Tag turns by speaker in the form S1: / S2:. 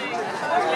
S1: Thank you.